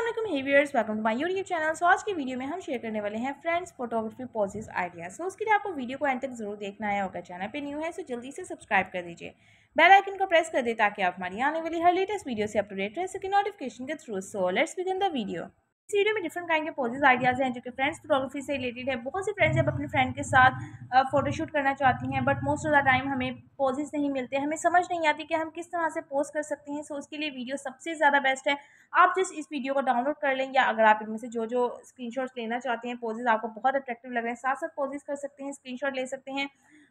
Aslam हेवियर्स welcome to my YouTube channel so आज की video में हम शेयर करने वाले हैं friends photography poses ideas so उसके लिए आपको वीडियो को एंड तक ज़रूर देखना है अगर चैनल पे न्यू है सो जल्दी से सब्सक्राइब कर दीजिए। बेल आइकन को प्रेस कर दे ताकि आप हमारी आने वाली हर लेटेस्ट वीडियो से अपडेट रह सके। नोटिफिकेशन के through so let's begin the video इस वीडियो में डिफरेंट काइंड के पोजेज आइडियाज़ हैं जो कि फ्रेंड्स फोटोग्राफी से रिलेटेड है। बहुत सी फ्रेंड्स जब अपने फ्रेंड के साथ फोटोशूट करना चाहती हैं but most of the time हमें पोजेज नहीं मिलते, हमें समझ नहीं आती कि हम किस तरह से पोज कर सकते हैं। सो उसके लिए वीडियो सबसे ज़्यादा बेस्ट है। आप जिस इस वीडियो को डाउनलोड कर लें, या अगर आप इनमें से जो जो स्क्रीनशॉट्स लेना चाहते हैं पोजेज आपको बहुत अट्रैक्टिव लग रहे हैं साथ साथ पोजेज कर सकते हैं स्क्रीनशॉट ले सकते हैं।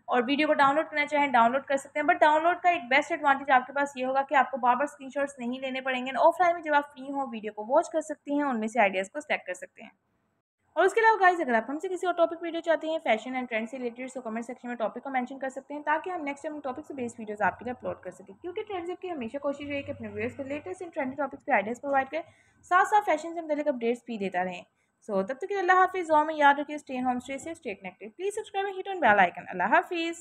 और वीडियो को डाउनलोड करना चाहें, डाउनलोड कर सकते हैं। बट डाउनलोड का एक बेस्ट एडवांटेज आपके पास ये होगा कि आपको बार बार स्क्रीनशॉट्स नहीं लेने पड़ेंगे ऑफलाइन में जब आप फ्री हो, वीडियो को वॉच कर सकती हैं, उनमें से आइडियाज़ को सेलेक्ट कर सकते हैं। और उसके अलावा गाइज़ अगर आप हमसे किसी और टॉपिक वीडियो चाहते हैं फ़ैशन एंड ट्रेंड से रिलेटेड तो कमेंट सेक्शन में टॉपिक को मेंशन कर सकते हैं, ताकि हम नेक्स्ट टाइम टॉपिक से बेस्ड वीडियोस आपके लिए अपलोड कर सकें। क्योंकि ट्रेंड्स की हमेशा कोशिश है कि अपने व्यूअर्स को लेटेस्ट एंड ट्रेंडी टॉपिक्स पे आइडियाज़ प्रोवाइड करें। साथ साथ फ़ैशन से मतलब अपडेट्स भी देता रहें। सो तब तक अल्लाह हाफिज़। में याद रखिए stay home stay safe stay connected please subscribe hit on bell icon अल्लाह हाफिज़।